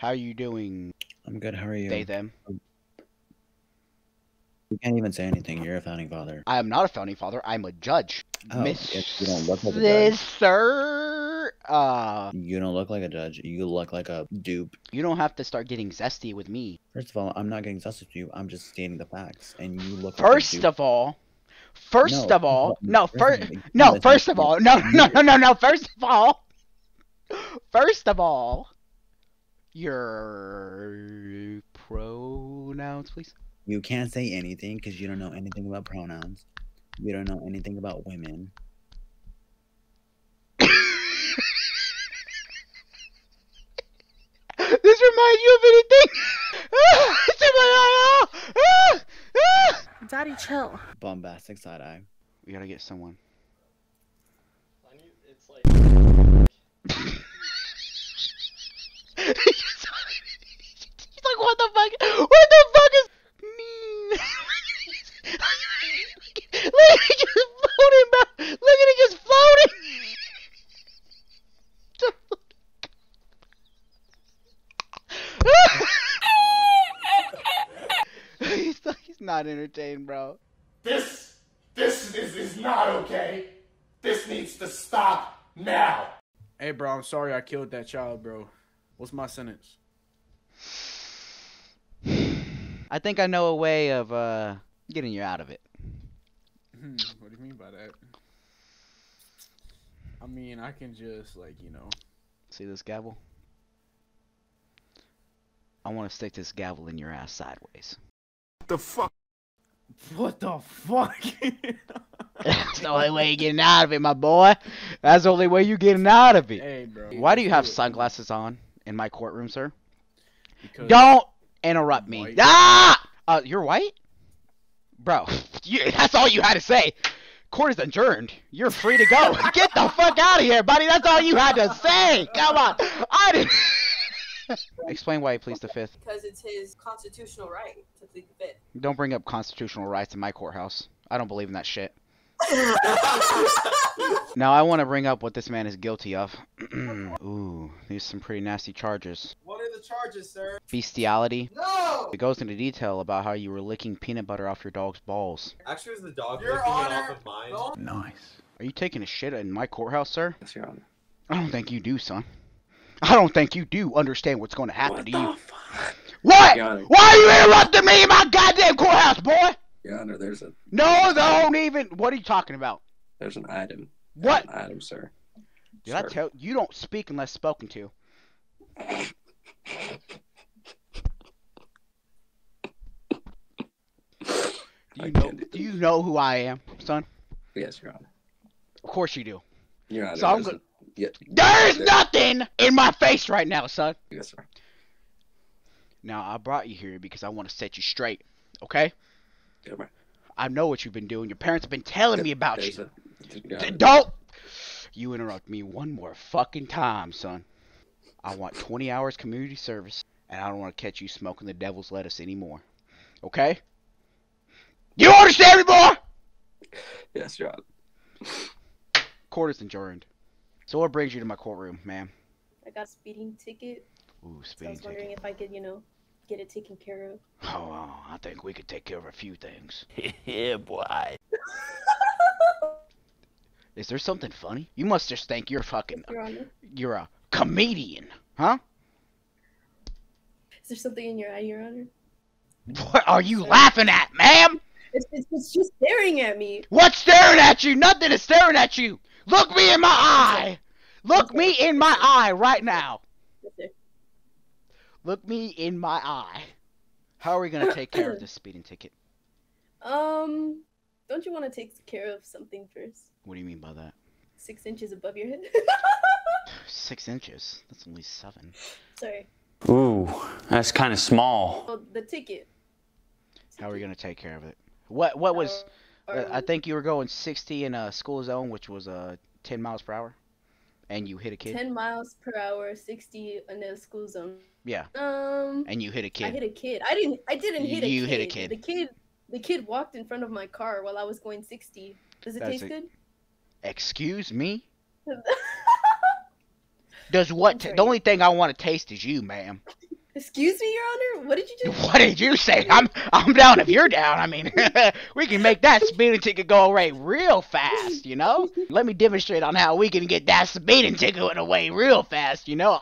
How are you doing? I'm good. How are you? They them. You can't even say anything. You're a founding father. I am not a founding father. I'm a judge. Oh, Miss if you don't look like a judge. Sir, uh, You don't look like a judge. You look like a dupe. you don't have to start getting zesty with me. First of all, I'm not getting zesty with you. I'm just stating the facts, and you look. like a First dupe. of all, first No, of all, no, first, no, first of all, no, no, no, no, no, first of all, first of all, your pronouns, please. You can't say anything because you don't know anything about pronouns. You don't know anything about women. this reminds you of anything? it's in my eye. Ah, ah, ah. Daddy, chill. Bombastic side eye. We gotta get someone. It's like He's like, what the fuck? What the fuck is mean? Look at it just floating, bro. Look at it just floating. he's, he's not entertained, bro. This, this is, is not okay. This needs to stop now. Hey, bro, I'm sorry I killed that child, bro. What's my sentence? I think I know a way of uh getting you out of it. Hmm, what do you mean by that? I mean, I can just, like, you know. See this gavel? I want to stick this gavel in your ass sideways. The fuck? What the fuck? That's the only way you're getting out of it, my boy. That's the only way you're getting out of it. hey, bro. Why do you have sunglasses on in my courtroom, sir? Because Don't interrupt me. White. Ah! Uh, you're white? Bro, you, that's all you had to say. Court is adjourned. You're free to go. Get the fuck out of here, buddy. That's all you had to say. Come on. I didn't. Explain why he pleads the fifth. Because it's his constitutional right to plead the fifth. Don't bring up constitutional rights in my courthouse. I don't believe in that shit. Now I want to bring up what this man is guilty of. Ooh, these some pretty nasty charges. What are the charges, sir? Bestiality. No! It goes into detail about how you were licking peanut butter off your dog's balls. Actually, it was the dog Your licking it off of mine. no. Nice. Are you taking a shit in my courthouse, sir? Yes, Your Honor. Oh, I don't think you do, son. I don't think you do understand what's going to happen What to the you. fuck? What? Why are you interrupting me in my goddamn courthouse, boy? Your Honor, there's a No, don't even. What are you talking about? there's an item. What? An item, sir. Did I tell you don't speak unless spoken to? Do I you know? do Do you know who I am, son? Yes, Your Honor. Of course you do. Your Honor. So I'm there's Yeah. There's there- nothing in my face right now, son. Yes, sir. Now I brought you here because I want to set you straight. Okay? Honor. I know what you've been doing. Your parents have been telling me about you. a- don't you interrupt me one more fucking time, son. I want 20 hours community service, and I don't want to catch you smoking the devil's lettuce anymore. Okay? You understand me, boy? Yes, Honor. Court is adjourned. So what brings you to my courtroom, ma'am? I got a speeding ticket, Ooh, speeding so I was wondering ticket. if I could, you know, get it taken care of. Oh, oh I think we could take care of a few things. yeah, boy. Is there something funny? You must just think you're fucking, Your Honor, you're a comedian, huh? is there something in your eye, Your Honor? What are you laughing at, ma'am? It's, it's, it's just staring at me. What's staring at you? Nothing is staring at you. Look me in my eye. Look me in my eye right now. Look me in my eye. How are we gonna take care of this speeding ticket? Um, don't you want to take care of something first? What do you mean by that? Six inches above your head. Six inches. That's only seven. Sorry. Ooh, that's kind of small. Oh, the ticket. How are we gonna take care of it? What What was? Uh, Uh, I think you were going 60 in a school zone, which was uh 10 miles per hour, and you hit a kid. 10 miles per hour, 60 in a school zone. Yeah, Um, and you hit a kid. I hit a kid. I didn't. I didn't hit a You kid. hit a kid. The kid. The kid walked in front of my car while I was going 60. Does it That's taste a- good? Excuse me. Does what? T- the only thing I want to taste is you, ma'am. Excuse me, Your Honor. What did you just? What did you say? I'm I'm down if you're down. I mean, we can make that speeding ticket go away real fast, you know? Let me demonstrate on how we can get that speeding ticket away real fast, you know?